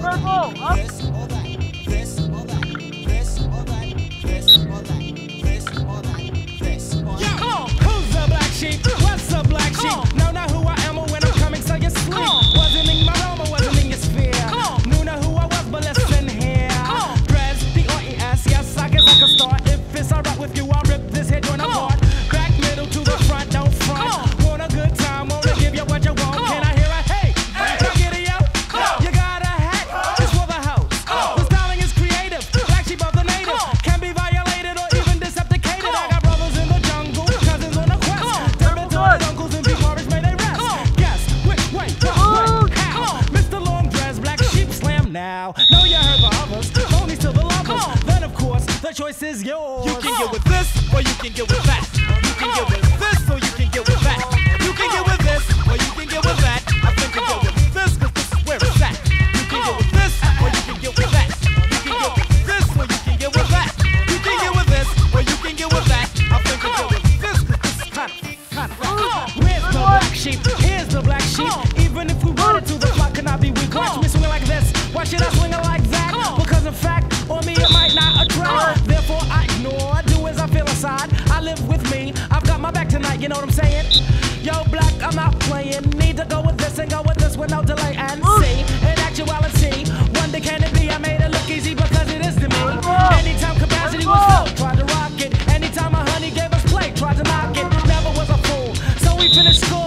circle. Up. This or that. This or that. This or that. This or that. This or that. This or that. Come on, who's the black sheep? What's the black Come sheep? on. Know not who I am or when I'm coming, so you sleep. on. Wasn't in my realm or wasn't in your sphere. Come on. Knew not who I was, but listen here. Come on. Dres, D-R-E-S, yes, I guess I can start. If it's alright with you, I'll now. Know you heard the others, phonies to the lovers. Then of course the choice is yours. You can get with this or you can get with that. You can get with this or you can get with that. You can get with this or you can get with that. I think you get with this cause this is where it's at. You can get with this or you can get with that. You can get with this or you can get with that. You can get with this or you can get with that. I think you get with this cause this is kind of, kind of. Where's the black sheep? Here's the black sheep. Even if we wanted to, Yo, black, I'm not playing. Need to go with this and go with this with no delay. And see, in actuality, wonder can it be? I made it look easy because it is to me. Anytime capacity was low, tried to rock it. Anytime my honey gave us play, tried to knock it. Never was a fool, so we finished school.